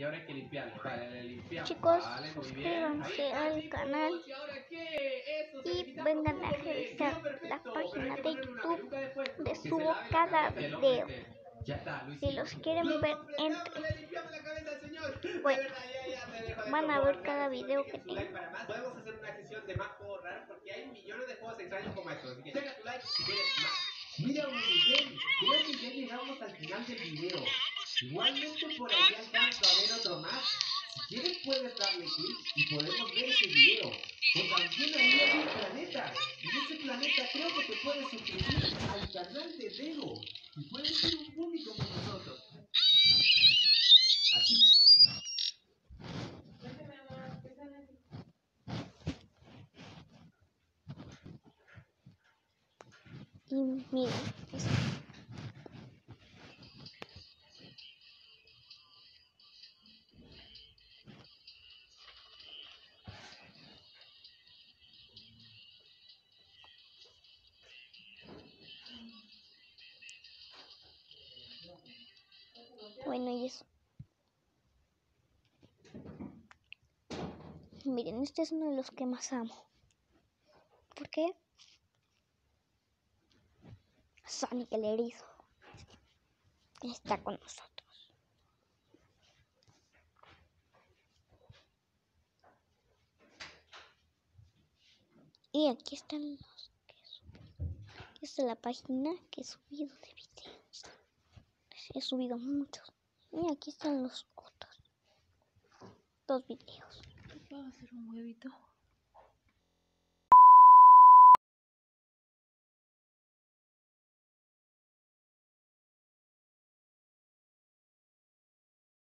y ahora hay que limpiarlo. Vale, le limpiamos. Chicos, vale, suscríbanse al canal ¿Y vengan a revisar la página de YouTube donde subo cada video. Si los quieren ver, entren. Bueno, van a ver cada video que tengo. Podemos hacer una sesión de más juegos raros porque hay millones de juegos extraños como estos. Así que deja tu like si quieres más. Mira, Miguel, creo que ya llegamos al final del video. Igualmente por ahí alcanzo y podemos ver ese video. O también hay un planeta. En ese planeta creo que te puedes suscribir al canal de Dego. Y puedes ser un bully como nosotros. Así. Y bueno y eso. Miren, este es uno de los que más amo. ¿Por qué? Sonic el erizo está con nosotros. Y aquí están los que subido. Aquí está la página que he subido de videos. He subido muchos. Y aquí están los otros. Dos videos. ¿Puedo hacer un huevito?